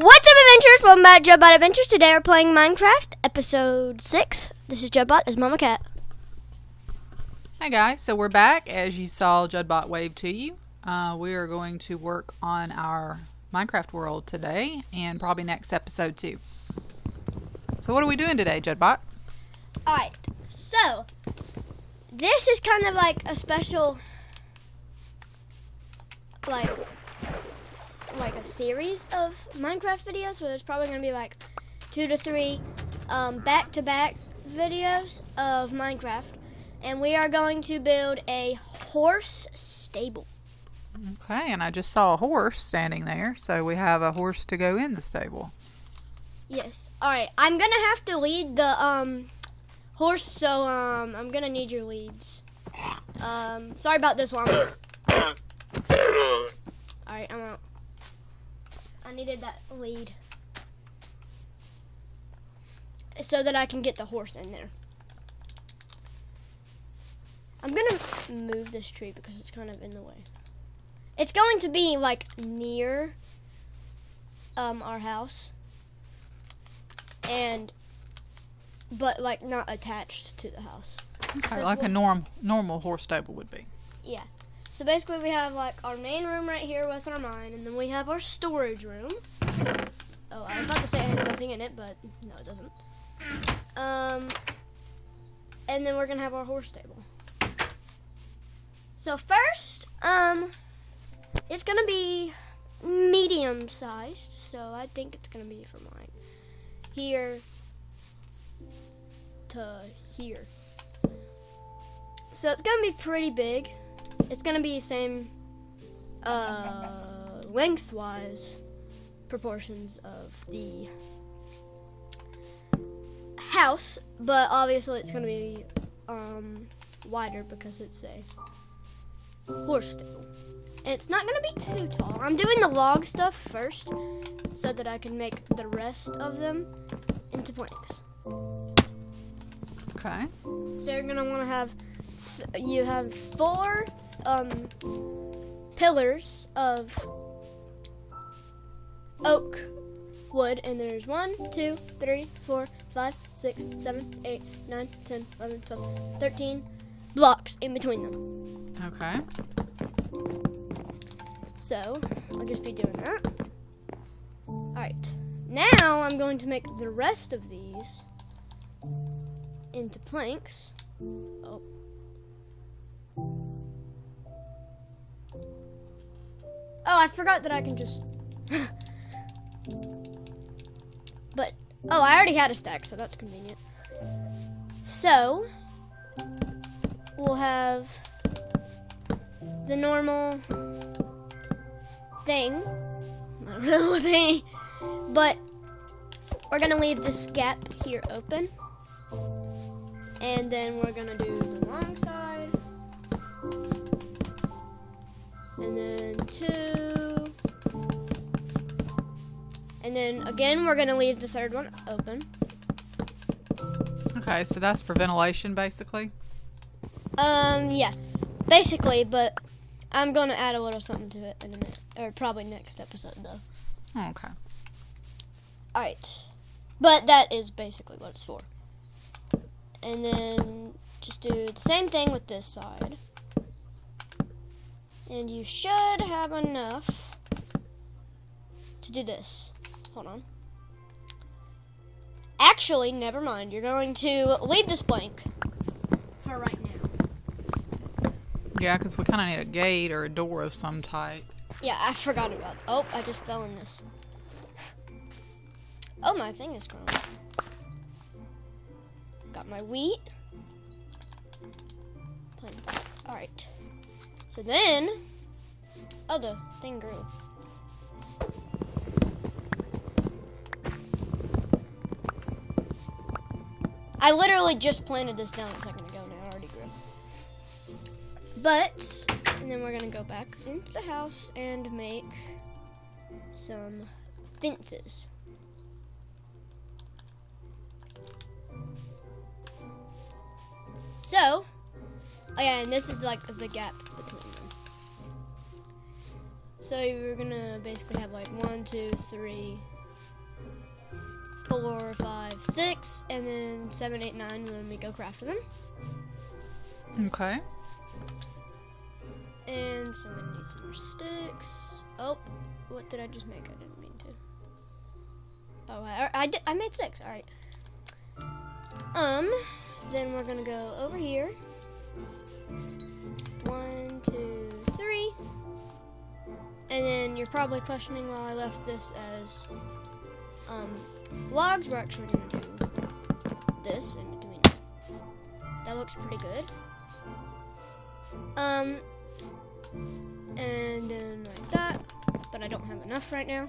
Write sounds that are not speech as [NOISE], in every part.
What's up, adventures? Welcome back to Judbot Adventures. Today we're playing Minecraft, episode 6. This is Judbot, is Mama Cat. Hi guys, so we're back. As you saw Judbot wave to you, uh, we are going to work on our Minecraft world today and probably next episode too. So what are we doing today, Judbot? Alright, so this is kind of like a special, like, like a series of Minecraft videos where there's probably going to be like two to three um, back-to-back videos of Minecraft. And we are going to build a horse stable. Okay, and I just saw a horse standing there, so we have a horse to go in the stable. Yes. All right. I'm gonna have to lead the um horse, so um I'm gonna need your leads. Um, sorry about this one. [COUGHS] All right, I'm out. I needed that lead so that I can get the horse in there. I'm gonna move this tree because it's kind of in the way. It's going to be like near um our house and but like not attached to the house. Okay, like a norm normal horse stable would be. So basically we have like our main room right here with our mine and then we have our storage room. Oh, I was about to say it has nothing in it, but no it doesn't. Um and then we're gonna have our horse stable. So first, um it's gonna be medium sized, so I think it's gonna be from like here to here. So it's gonna be pretty big. It's gonna be same uh, lengthwise proportions of the house, but obviously it's gonna be um, wider because it's a horse stable. And it's not gonna be too tall. I'm doing the log stuff first so that I can make the rest of them into planks. Okay. So you're gonna want to have you have four um, pillars of oak wood, and there's one, two, three, four, five, six, seven, eight, nine, ten, eleven, twelve, thirteen blocks in between them. Okay. So I'll just be doing that. All right. Now I'm going to make the rest of these into planks. Oh. Oh, I forgot that I can just. [GASPS] but oh, I already had a stack, so that's convenient. So we'll have the normal thing. [LAUGHS] I don't know what they, but we're gonna leave this gap here open, and then we're gonna do the long side, and then two, and then again we're gonna leave the third one open. Okay, so that's for ventilation basically. Um, yeah, basically, but I'm gonna add a little something to it in a minute, or probably next episode though. Okay. Alright. But that is basically what it's for. And then just do the same thing with this side. And you should have enough to do this. Hold on. Actually, never mind. You're going to leave this blank for right now. Yeah, because we kind of need a gate or a door of some type. Yeah, I forgot about. Oh, I just fell in this. Oh, my thing is growing. Got my wheat. Plant So then, oh, the thing grew. I literally just planted this down a second ago, and it already grew. But, and then we're gonna go back into the house and make some fences. So, oh yeah, and this is like the gap between them. So we're gonna basically have like one, two, three, four, five, six, and then seven, eight, nine when we go craft them. Okay. And so we need some more sticks. Oh, what did I just make? I didn't mean to. Oh, I, I, did, I made six. All right. Um, then we're gonna go over here. One, two, three. And then you're probably questioning why I left this as um, logs. We're actually gonna do this in between. That looks pretty good. Um, and then like that, but I don't have enough right now.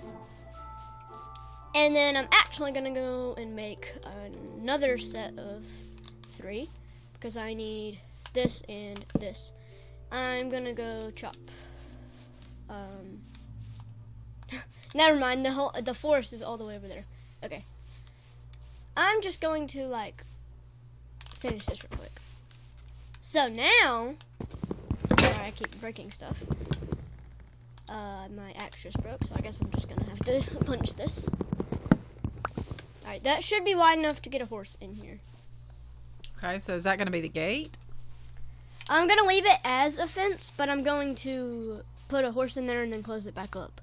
And then I'm actually gonna go and make another set of three because I need this and this. I'm gonna go chop. Um, [LAUGHS] never mind. The whole the forest is all the way over there. Okay. I'm just going to like finish this real quick. So now, sorry, I keep breaking stuff. Uh, my axe just broke, so I guess I'm just gonna have to [LAUGHS] punch this. Alright, that should be wide enough to get a horse in here. Okay, so is that to be the gate? I'm gonna leave it as a fence, but I'm going to put a horse in there and then close it back up.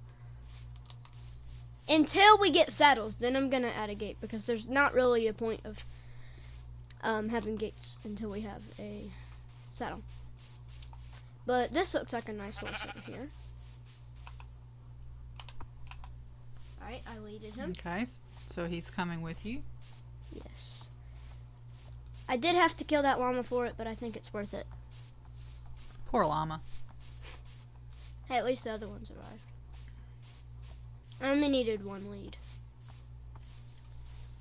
Until we get saddles, then I'm gonna add a gate because there's not really a point of um, having gates until we have a saddle. But this looks like a nice horse over here. Alright, I leaded him. Okay, so he's coming with you. Yes. I did have to kill that llama for it, but I think it's worth it. Poor llama. Hey, at least the other one survived. I only needed one lead.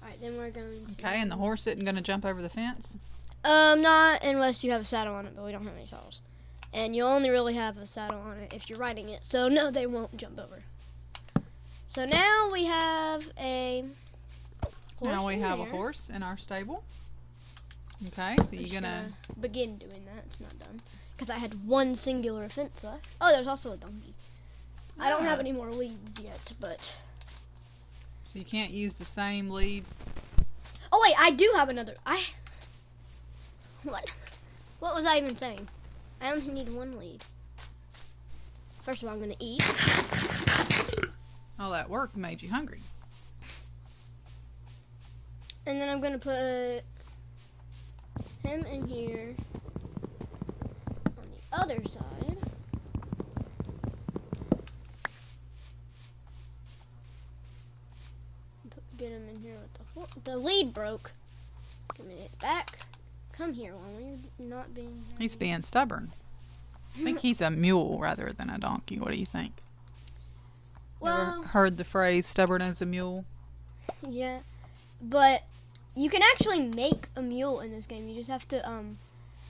Alright, then we're going to... Okay, and the horse isn't going to jump over the fence? Um, not unless you have a saddle on it, but we don't have any saddles. And you only really have a saddle on it if you're riding it, so no, they won't jump over. So now we have a horse now we have a horse in our stable. Okay, so you're going to... gonna begin doing that. It's not done because I had one singular fence left. Oh, there's also a donkey. I don't have Ah. any more leads yet, but So you can't use the same lead. oh wait, I do have another. I what? What was I even saying? I only need one lead. First of all, I'm gonna eat. All that work made you hungry. And then I'm gonna put him in here on the other side. Get him in here with the the lead broke. Give me it back. Come here, Lily. You're not being. He's being stubborn. I think he's a mule rather than a donkey. What do you think? Ever well, heard the phrase stubborn as a mule? [LAUGHS] yeah, but you can actually make a mule in this game. You just have to um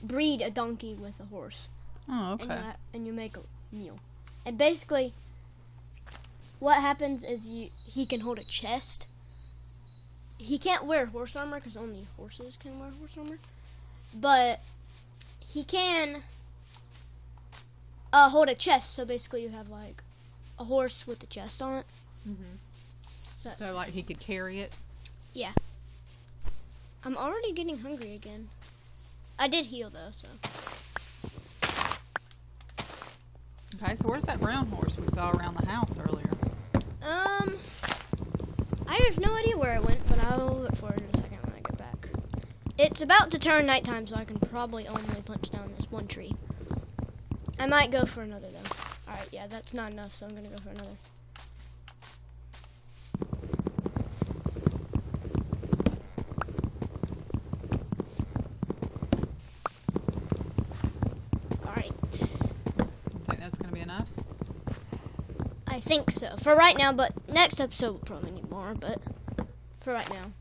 breed a donkey with a horse. Oh, and, you and you make a mule. And basically, what happens is you he can hold a chest. He can't wear horse armor because only horses can wear horse armor, but he can uh, hold a chest. So basically, you have like a horse with a chest on it. Mhm. So So, like, he could carry it? I'm already getting hungry again. I did heal though, so Okay, so where's that brown horse we saw around the house earlier? Um, I have no idea where it went, but I'll look for it in a second when I get back. It's about to turn nighttime, so I can probably only punch down this one tree. I might go for another though. All right, yeah, that's not enough, so I'm gonna go for another. All right. Think that's going to be enough? I think so for right now, but next episode we'll probably need more. But for right now,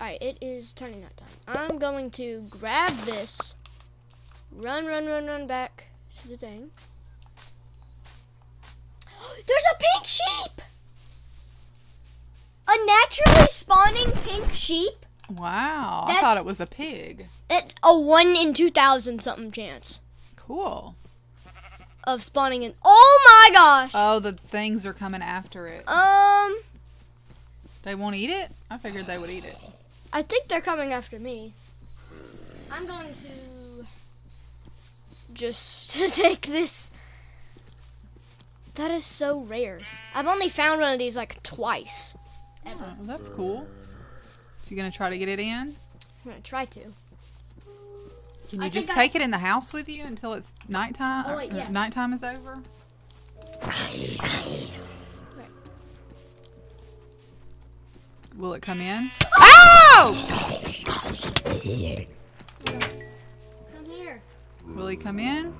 all right, it is turning night time. I'm going to grab this, run, run, run, run back to the thing. [GASPS] There's a pink sheep, a naturally spawning pink sheep. Wow, I thought it was a pig. It's a one in two thousand something chance Cool. Of spawning in. Oh my gosh! Oh, the things are coming after it. um. They won't eat it? I figured they would eat it. I think they're coming after me. I'm going to just [LAUGHS] take this. That is so rare. I've only found one of these like twice. Ever. Oh, that's cool. So you gonna try to get it in? I'm gonna try to. Can I you just think I- take it in the house with you until it's nighttime? Oh, wait, yeah. Nighttime is over. Will it come in? Oh! Come here. Will he come in?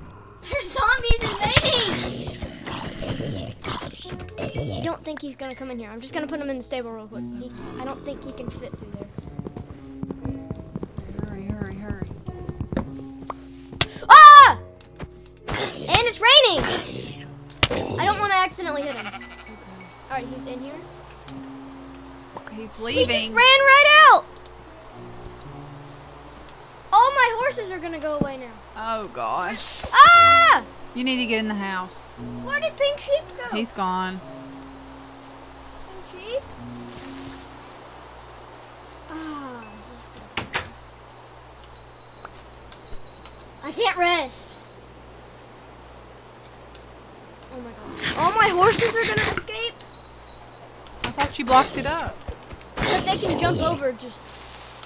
There's zombies invading! I don't think he's gonna come in here. I'm just gonna put him in the stable real quick. He, I don't think he can fit through I don't want to accidentally hit him. Alright, he's in here. He's leaving. He just ran right out! All my horses are gonna go away now. Oh gosh. Ah! You need to get in the house. Where did Pink Sheep go? He's gone. Pink Sheep? Ah. he's. I can't rest. Oh my gosh. All my horses are gonna escape, I thought you blocked it up. but they can jump over just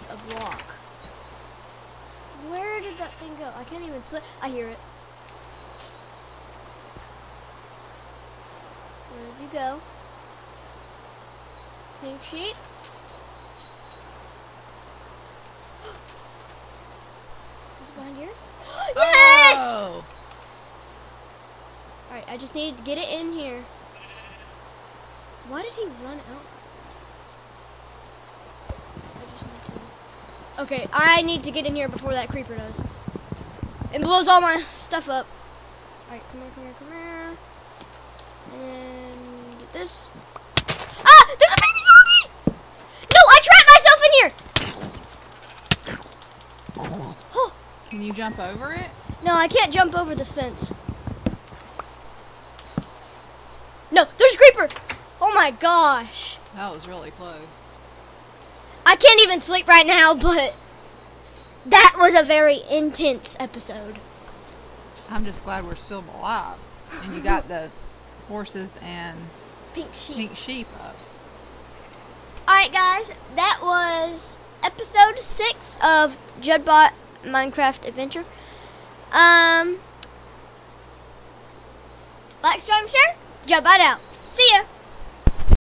a block. Where did that thing go? I can't even slip. I hear it. Where did you go? Pink sheep? [GASPS] Is it behind here? yes! Oh. Alright, I just needed to get it in here. Why did he run out? I just need to... Okay, I need to get in here before that creeper does. It blows all my stuff up. Alright, come here, come here, come here. And get this. Ah! There's a baby zombie! No, I trapped myself in here! Oh, Can you jump over it? no, I can't jump over this fence. No, there's a creeper! Oh my gosh. That was really close. I can't even sleep right now, but that was a very intense episode. I'm just glad we're still alive. And you got the horses and Pink sheep. pink sheep up. Alright, guys, that was episode six of Judbot Minecraft Adventure. Um, like, subscribe, share. Judbot out. See ya.